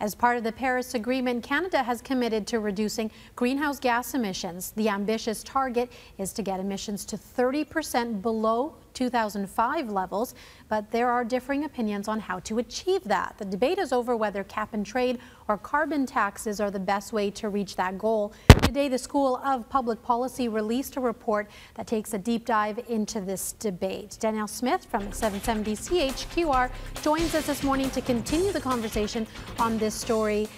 As part of the Paris Agreement, Canada has committed to reducing greenhouse gas emissions. The ambitious target is to get emissions to 30% below 2005 levels, but there are differing opinions on how to achieve that. The debate is over whether cap and trade or carbon taxes are the best way to reach that goal. Today, the School of Public Policy released a report that takes a deep dive into this debate. Danielle Smith from 770 CHQR joins us this morning to continue the conversation on this story.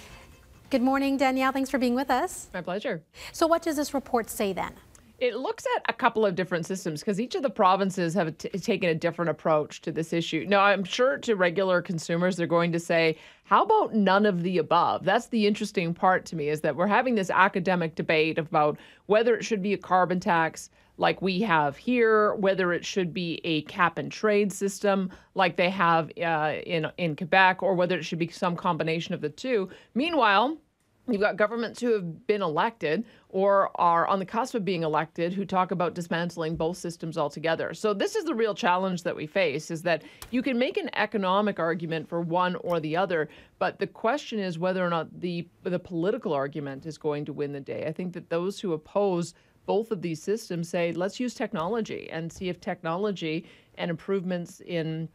Good morning, Danielle. Thanks for being with us. My pleasure. So, what does this report say then? It looks at a couple of different systems because each of the provinces have taken a different approach to this issue. Now, I'm sure to regular consumers, they're going to say, how about none of the above? That's the interesting part to me is that we're having this academic debate about whether it should be a carbon tax like we have here, whether it should be a cap and trade system like they have uh, in in Quebec, or whether it should be some combination of the two. Meanwhile, You've got governments who have been elected or are on the cusp of being elected who talk about dismantling both systems altogether. So this is the real challenge that we face is that you can make an economic argument for one or the other, but the question is whether or not the the political argument is going to win the day. I think that those who oppose both of these systems say let's use technology and see if technology and improvements in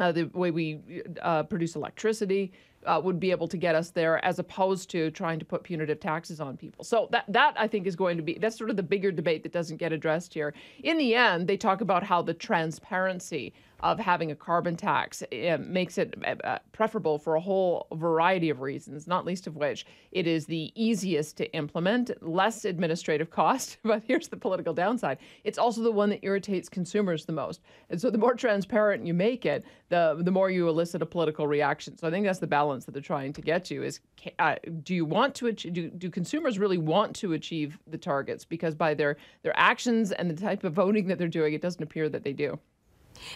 uh, the way we uh, produce electricity uh, would be able to get us there, as opposed to trying to put punitive taxes on people. So that that I think is going to be that's sort of the bigger debate that doesn't get addressed here. In the end, they talk about how the transparency of having a carbon tax uh, makes it uh, preferable for a whole variety of reasons, not least of which it is the easiest to implement, less administrative cost. But here's the political downside it's also the one that irritates consumers the most. And so the more transparent you make it, the, the more you elicit a political reaction. So I think that's the balance that they're trying to get to is uh, do you want to achieve, do, do consumers really want to achieve the targets? Because by their, their actions and the type of voting that they're doing, it doesn't appear that they do.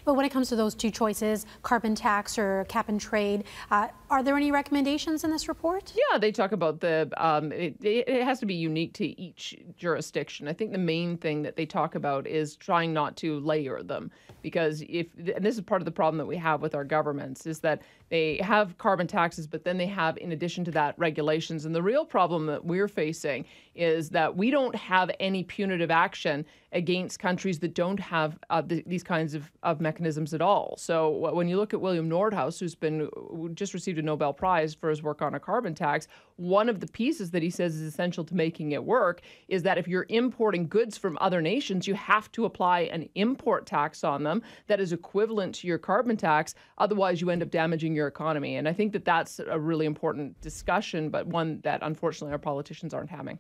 But when it comes to those two choices, carbon tax or cap and trade, uh, are there any recommendations in this report? Yeah, they talk about the, um, it, it, has to be unique to each jurisdiction. I think the main thing that they talk about is trying not to layer them because if, and this is part of the problem that we have with our governments, is that they have carbon taxes, but then they have, in addition to that, regulations. And the real problem that we're facing is that we don't have any punitive action against countries that don't have uh, th- these kinds of, of mechanisms at all. So when you look at William Nordhaus, who's been just received a Nobel Prize for his work on a carbon tax, one of the pieces that he says is essential to making it work is that if you're importing goods from other nations, you have to apply an import tax on them that is equivalent to your carbon tax. Otherwise, you end up damaging your economy. And I think that that's a really important discussion, but one that unfortunately our politicians aren't having.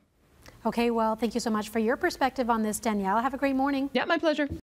Okay, well, thank you so much for your perspective on this, Danielle. Have a great morning. Yeah, my pleasure.